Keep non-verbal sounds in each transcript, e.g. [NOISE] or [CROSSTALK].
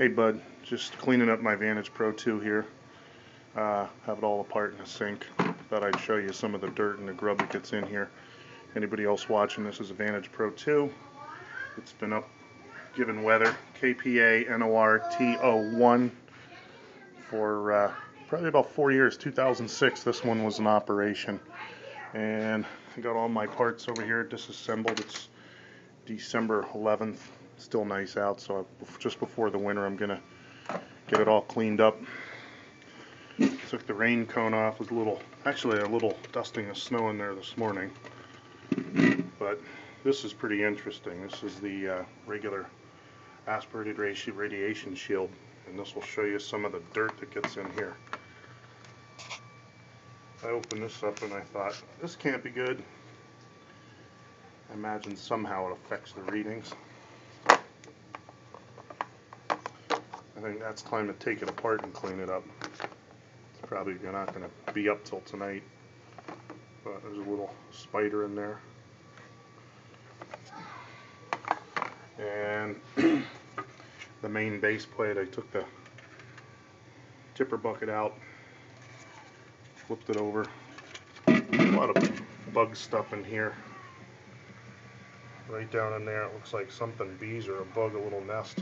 Hey bud, just cleaning up my Vantage Pro 2 here. Uh, have it all apart in a sink. Thought I'd show you some of the dirt and the grub that gets in here. Anybody else watching this is a Vantage Pro 2. It's been up given weather. KPA NOR T01 for uh, probably about four years. 2006 this one was in operation. And I got all my parts over here disassembled. It's December 11th still nice out so just before the winter I'm gonna get it all cleaned up. Took the rain cone off was a little actually a little dusting of snow in there this morning. But this is pretty interesting. This is the uh, regular aspirated radiation shield and this will show you some of the dirt that gets in here. I opened this up and I thought this can't be good. I imagine somehow it affects the readings I think that's time to take it apart and clean it up. It's probably not going to be up till tonight, but there's a little spider in there. And [CLEARS THROAT] the main base plate, I took the tipper bucket out, flipped it over. A lot of bug stuff in here. Right down in there, it looks like something, bees or a bug, a little nest.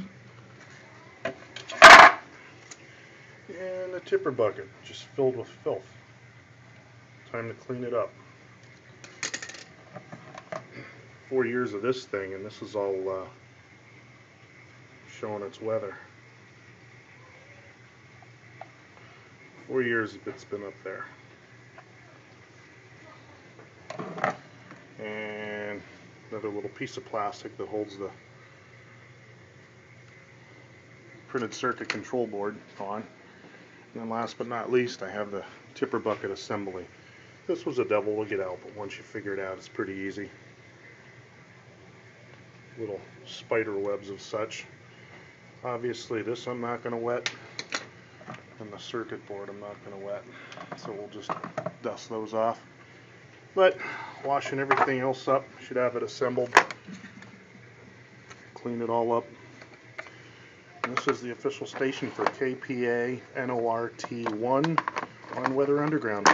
And a tipper bucket just filled with filth. Time to clean it up. Four years of this thing and this is all uh, showing its weather. Four years it's been up there. And another little piece of plastic that holds the printed circuit control board on. And then last but not least, I have the tipper bucket assembly. This was a double to get out, but once you figure it out, it's pretty easy. Little spider webs of such. Obviously, this I'm not going to wet, and the circuit board I'm not going to wet. So we'll just dust those off. But washing everything else up, should have it assembled. Clean it all up. This is the official station for KPA NORT1 on Weather Underground.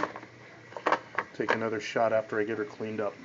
Take another shot after I get her cleaned up.